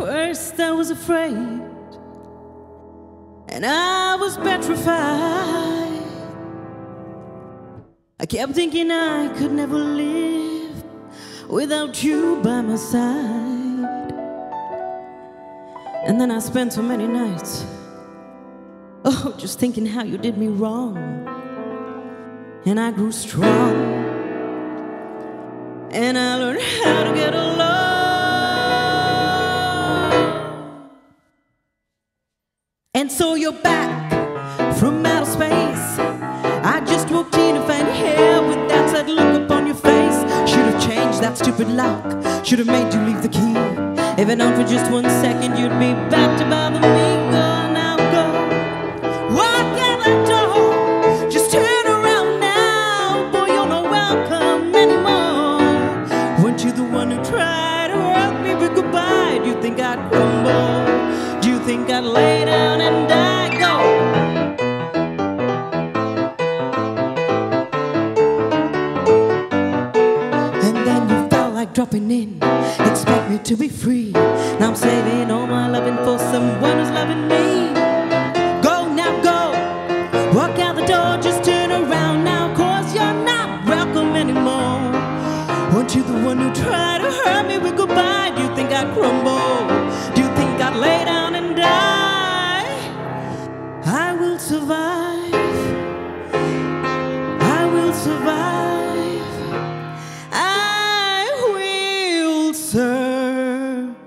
first I was afraid, and I was petrified. I kept thinking I could never live without you by my side. And then I spent so many nights, oh, just thinking how you did me wrong. And I grew strong, and I learned And so you're back from outer space. I just walked in to find here with that sad look upon your face. Should have changed that stupid lock. Should have made you leave the key. If I'd known for just one second, you'd be back to bother me. Now, go. Walk out the door. Just turn around now. Boy, you're not welcome anymore. Weren't you the one who tried to help me goodbye? You think I'd crumble? think I'd lay down and die. Go. And then you felt like dropping in, expect me to be free. Now I'm saving all my loving for someone who's loving me. Go now, go, walk out the door, just. survive. I will survive.